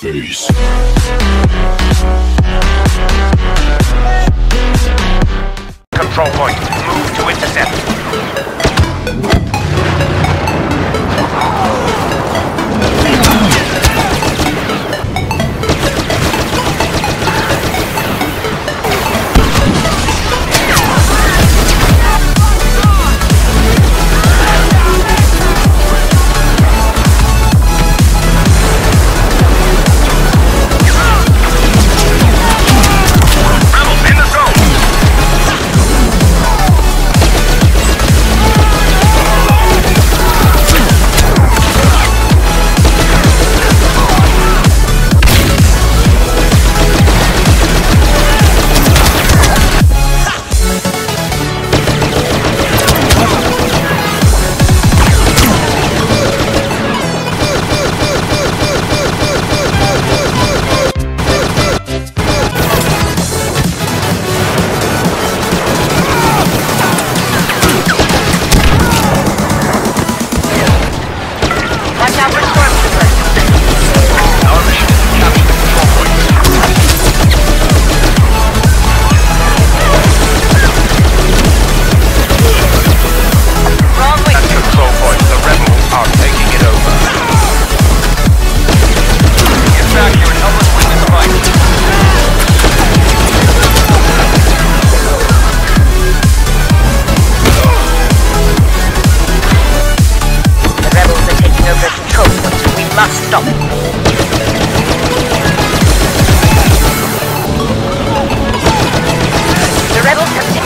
face. Control point. Move to intercept. Go. The rebels have